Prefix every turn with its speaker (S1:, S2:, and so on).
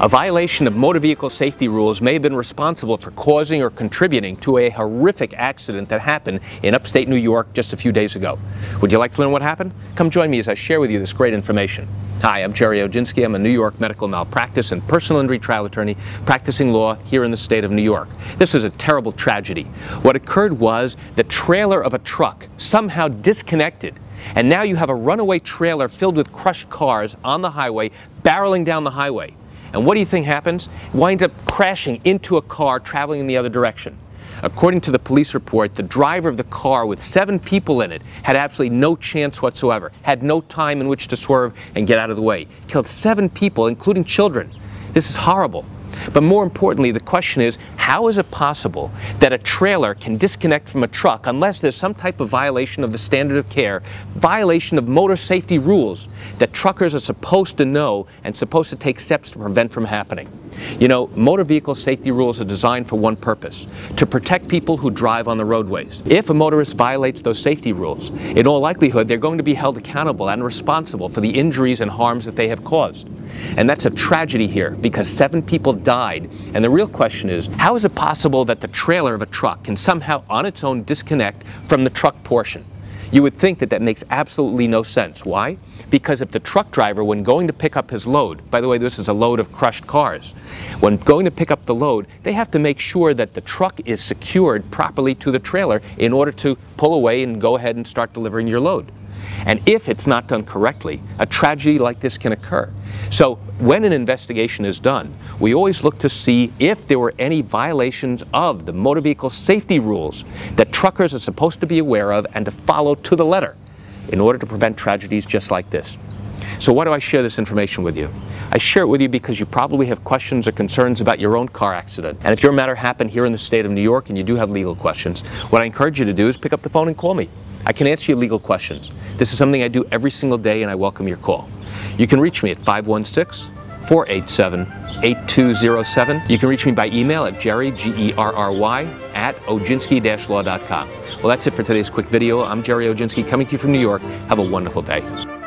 S1: A violation of motor vehicle safety rules may have been responsible for causing or contributing to a horrific accident that happened in upstate New York just a few days ago. Would you like to learn what happened? Come join me as I share with you this great information. Hi, I'm Gerry Oginski. I'm a New York medical malpractice and personal injury trial attorney practicing law here in the state of New York. This is a terrible tragedy. What occurred was the trailer of a truck somehow disconnected and now you have a runaway trailer filled with crushed cars on the highway, barreling down the highway. And what do you think happens? It winds up crashing into a car traveling in the other direction. According to the police report, the driver of the car with seven people in it had absolutely no chance whatsoever, had no time in which to swerve and get out of the way. Killed seven people, including children. This is horrible. But more importantly, the question is, how is it possible that a trailer can disconnect from a truck unless there's some type of violation of the standard of care, violation of motor safety rules that truckers are supposed to know and supposed to take steps to prevent from happening? You know, motor vehicle safety rules are designed for one purpose, to protect people who drive on the roadways. If a motorist violates those safety rules, in all likelihood, they're going to be held accountable and responsible for the injuries and harms that they have caused. And that's a tragedy here because seven people died. And the real question is, how is it possible that the trailer of a truck can somehow on its own disconnect from the truck portion? You would think that that makes absolutely no sense. Why? Because if the truck driver, when going to pick up his load, by the way, this is a load of crushed cars, when going to pick up the load, they have to make sure that the truck is secured properly to the trailer in order to pull away and go ahead and start delivering your load. And if it's not done correctly, a tragedy like this can occur. So when an investigation is done, we always look to see if there were any violations of the motor vehicle safety rules that truckers are supposed to be aware of and to follow to the letter in order to prevent tragedies just like this. So why do I share this information with you? I share it with you because you probably have questions or concerns about your own car accident. And if your matter happened here in the state of New York and you do have legal questions, what I encourage you to do is pick up the phone and call me. I can answer your legal questions. This is something I do every single day and I welcome your call. You can reach me at 516 487 8207. You can reach me by email at gerry, G-E-R-R-Y, at oginski-law.com. Well, that's it for today's quick video. I'm Gerry Oginski coming to you from New York. Have a wonderful day.